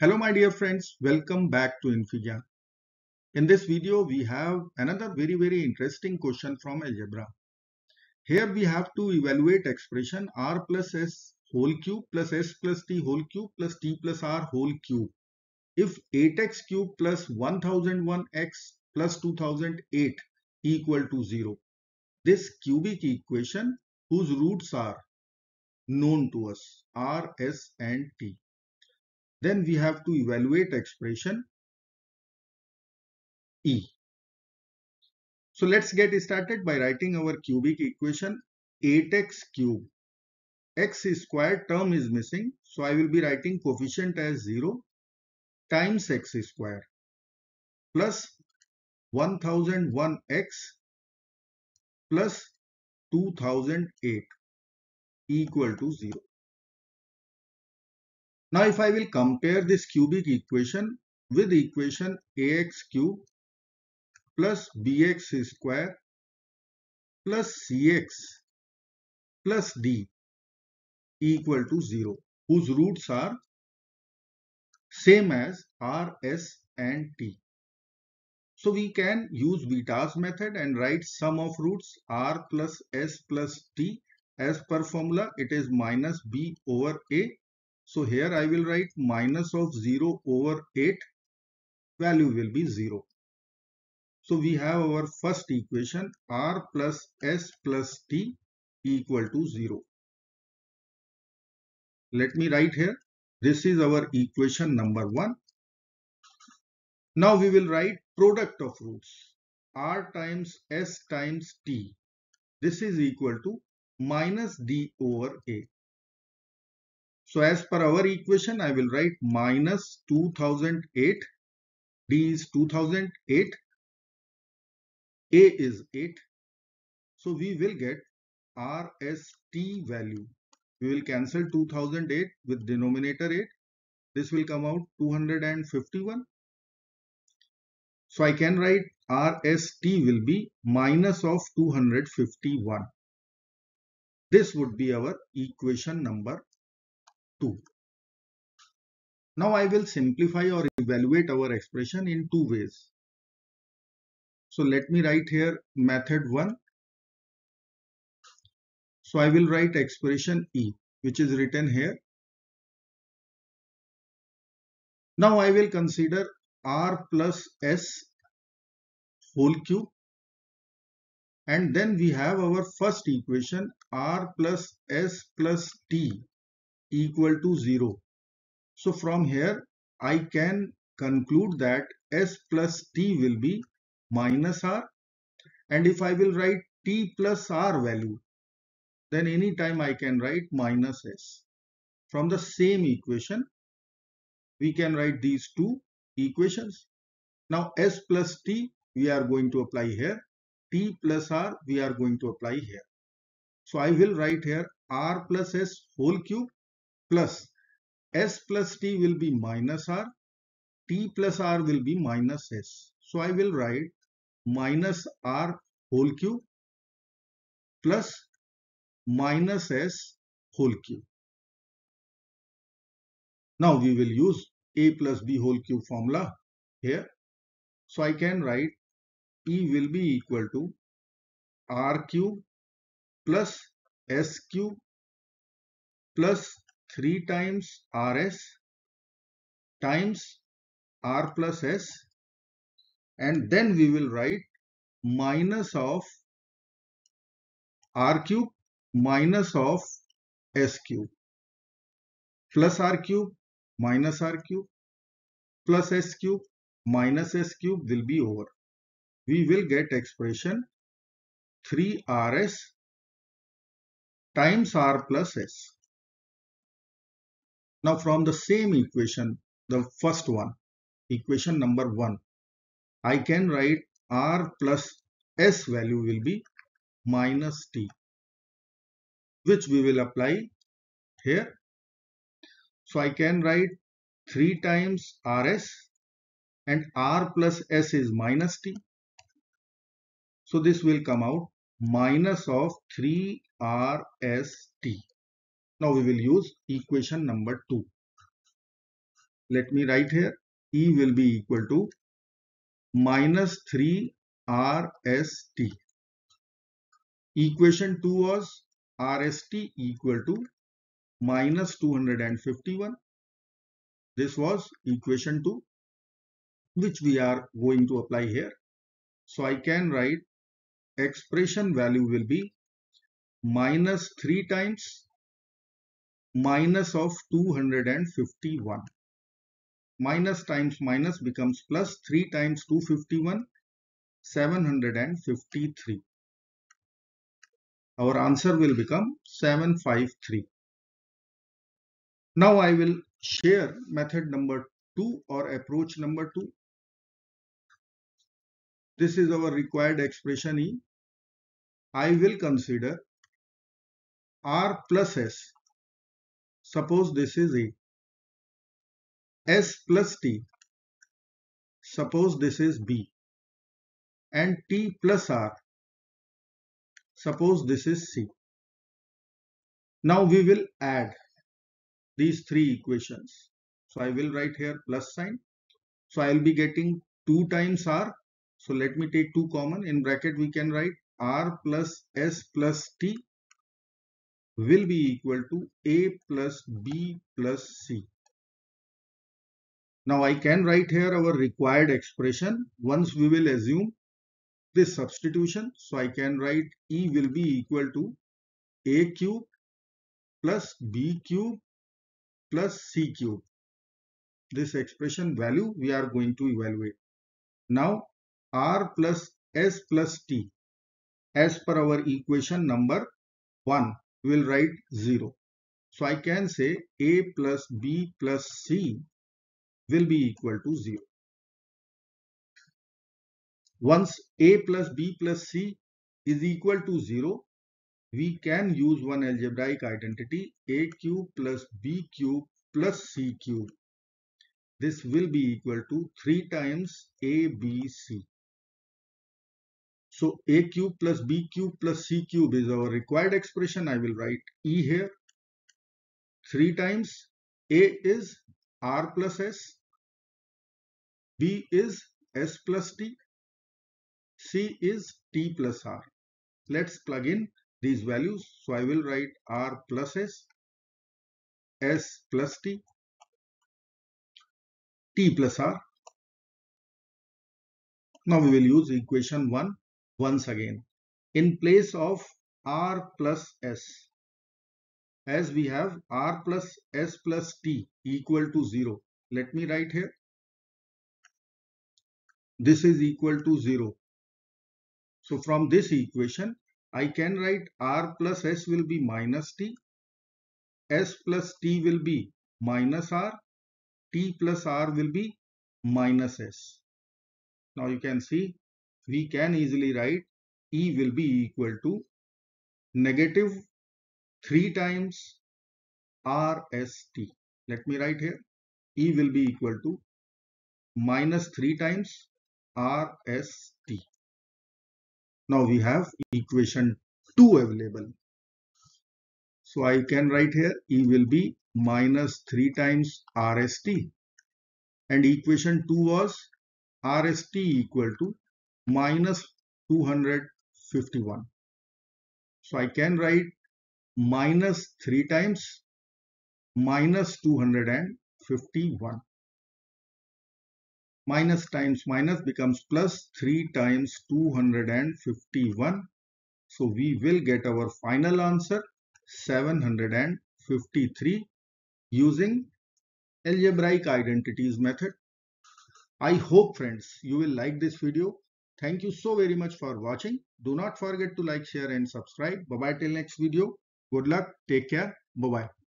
Hello my dear friends, welcome back to infyGyan. In this video we have another very very interesting question from algebra. Here we have to evaluate expression r plus s whole cube plus s plus t whole cube plus t plus r whole cube. If 8x cube plus 1001x plus 2008 equal to 0. This cubic equation whose roots are known to us r, s and t. Then we have to evaluate expression E. So let's get started by writing our cubic equation 8x cube. x square term is missing. So I will be writing coefficient as 0 times x square plus 1001x plus 2008 equal to 0. Now if I will compare this cubic equation with equation ax cube plus bx square plus cx plus d equal to 0 whose roots are same as r, s and t. So we can use Vieta's method and write sum of roots r plus s plus t as per formula it is minus b over a so here I will write minus of 0 over 8 value will be 0. So we have our first equation r plus s plus t equal to 0. Let me write here. This is our equation number 1. Now we will write product of roots r times s times t. This is equal to minus d over a. So as per our equation, I will write minus 2008. D is 2008. A is 8. So we will get RST value. We will cancel 2008 with denominator 8. This will come out 251. So I can write RST will be minus of 251. This would be our equation number 2. Now I will simplify or evaluate our expression in two ways. So let me write here method 1. So I will write expression E which is written here. Now I will consider R plus S whole cube and then we have our first equation R plus S plus T equal to 0. So from here I can conclude that s plus t will be minus r and if I will write t plus r value then anytime I can write minus s. From the same equation we can write these two equations. Now s plus t we are going to apply here t plus r we are going to apply here. So I will write here r plus s whole cube plus s plus t will be minus r, t plus r will be minus s. So I will write minus r whole cube plus minus s whole cube. Now we will use a plus b whole cube formula here. So I can write E will be equal to r cube plus s cube plus 3 times Rs times R plus S and then we will write minus of R cube minus of S cube plus R cube minus R cube plus S cube minus S cube will be over. We will get expression 3RS times R plus S. Now from the same equation, the first one, equation number 1, I can write R plus S value will be minus T, which we will apply here. So I can write 3 times RS and R plus S is minus T. So this will come out minus of 3RST. Now we will use equation number 2. let me write here E will be equal to minus 3 RST. Equation 2 was RST equal to minus 251. This was equation 2 which we are going to apply here. So I can write expression value will be minus 3 times minus of 251 minus times minus becomes plus 3 times 251 753 our answer will become 753 now I will share method number 2 or approach number 2 this is our required expression E. I will consider R plus S Suppose this is A. S plus T. Suppose this is B. And T plus R. Suppose this is C. Now we will add these three equations. So I will write here plus sign. So I will be getting 2 times R. So let me take 2 common. In bracket we can write R plus S plus T will be equal to A plus B plus C. Now I can write here our required expression once we will assume this substitution. So I can write E will be equal to A cube plus B cube plus C cube. This expression value we are going to evaluate. Now R plus S plus T as per our equation number 1 will write 0. So I can say A plus B plus C will be equal to 0. Once A plus B plus C is equal to 0, we can use one algebraic identity A cube plus B cube plus C cube. This will be equal to 3 times ABC. So a cube plus b cube plus c cube is our required expression. I will write e here. 3 times a is r plus s, b is s plus t, c is t plus r. Let's plug in these values. So I will write r plus s, s plus t, t plus r. Now we will use equation 1 once again. In place of r plus s as we have r plus s plus t equal to 0 let me write here. This is equal to 0 so from this equation I can write r plus s will be minus t s plus t will be minus r t plus r will be minus s. Now you can see we can easily write E will be equal to negative 3 times RST. Let me write here. E will be equal to minus 3 times RST. Now we have equation 2 available. So I can write here E will be minus 3 times RST and equation 2 was RST equal to minus 251. So I can write minus 3 times minus 251. Minus times minus becomes plus 3 times 251. So we will get our final answer 753 using algebraic identities method. I hope friends you will like this video. Thank you so very much for watching. Do not forget to like, share and subscribe. Bye-bye till next video. Good luck. Take care. Bye-bye.